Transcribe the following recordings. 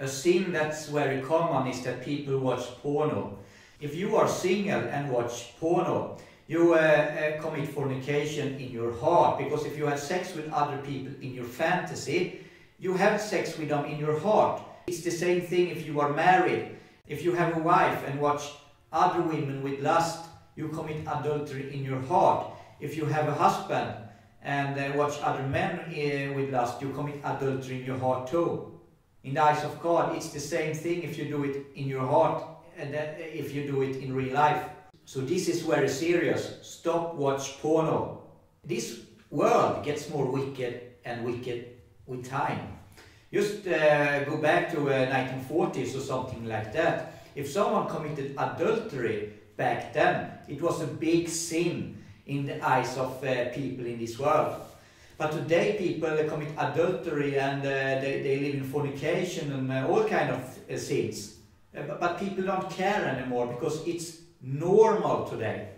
A sin that's very common is that people watch porno. If you are single and watch porno, you uh, uh, commit fornication in your heart because if you have sex with other people in your fantasy, you have sex with them in your heart. It's the same thing if you are married. If you have a wife and watch other women with lust, you commit adultery in your heart. If you have a husband and uh, watch other men uh, with lust, you commit adultery in your heart too. In the eyes of God, it's the same thing if you do it in your heart and uh, if you do it in real life. So this is very serious. Stop watch porno. This world gets more wicked and wicked with time. Just uh, go back to uh, 1940s or something like that. If someone committed adultery back then, it was a big sin in the eyes of uh, people in this world. But today people commit adultery and uh, they, they live in fornication and uh, all kind of uh, sins. But, but, people don't care anymore because it's normal today.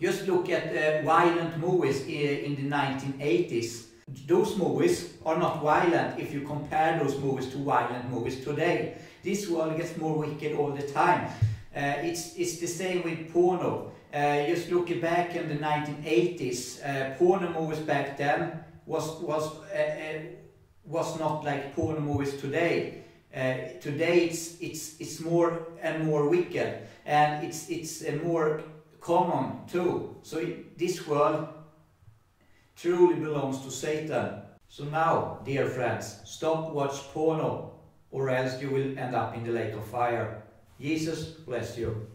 Just look at violent movies in the 1980s those movies are not violent if you compare those movies to violent movies today. This world gets more wicked all the time. Uh, it's, it's the same with porno. Uh, just looking back in the 1980s, uh, porno movies back then was, was, uh, uh, was not like porno movies today. Uh, today it's, it's, it's more and more wicked and it's, it's a more common too. So it, this world truly belongs to Satan. So now, dear friends, stop watch porno or else you will end up in the lake of fire. Jesus bless you.